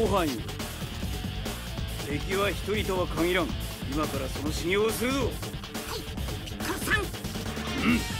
ご飯よ敵は一人とは限らん。今からその修行をするぞ。はい。ピッコロさん。うん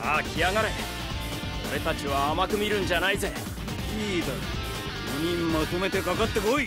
さあ来やがれ。俺たちは甘く見るんじゃないぜ。いいだろ4人まとめてかかってこい。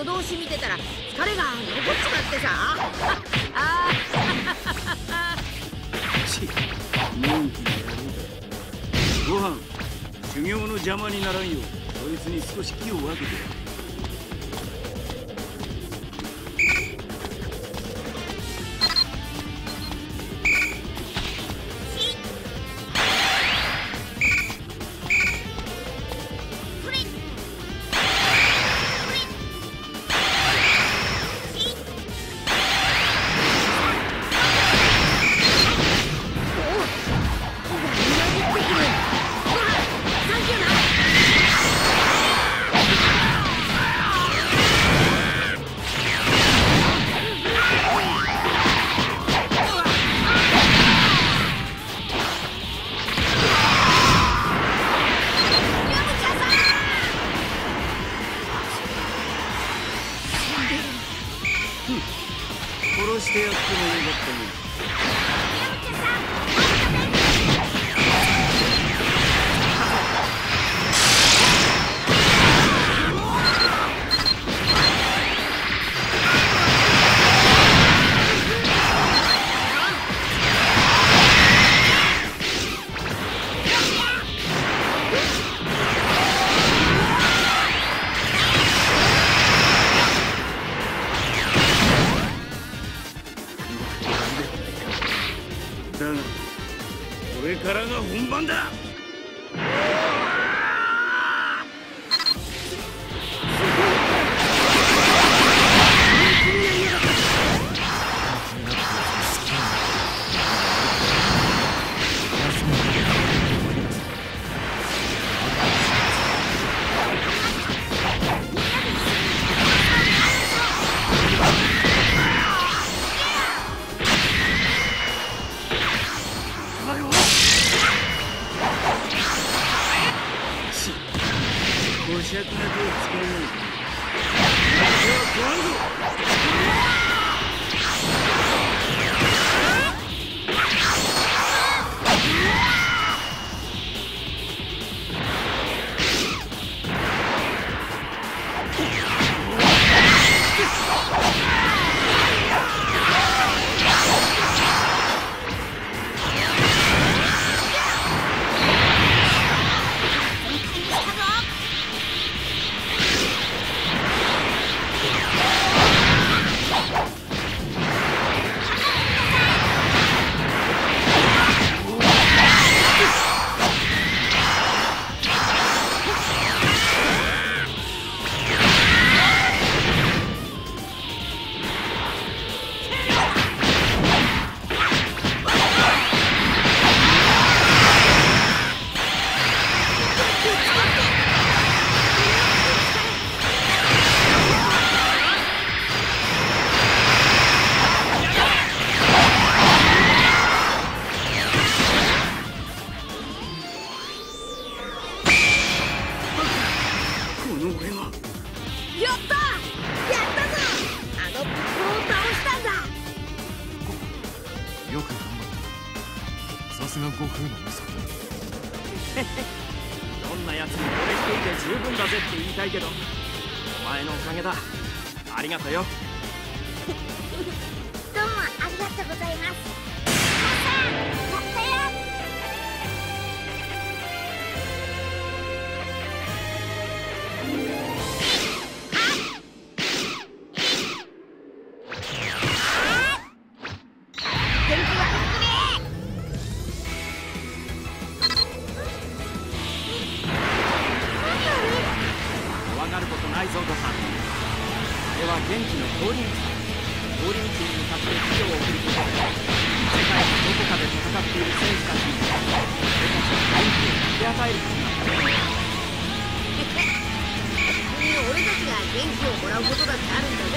夜通し見てたら疲れが残っちまってさ。ああちのんきな野郎だご飯修行の邪魔にならんよういつに少し気を分けて殺してやってもよかったもに。だがこれからが本番だ。すが悟空の息子 どんな奴に俺一人で十分だぜって言いたいけどお前のおかげだ。ありがとうよ。どうもありがとうございます分け与えることだ俺たちが元気をもらうことだってあるんだよ。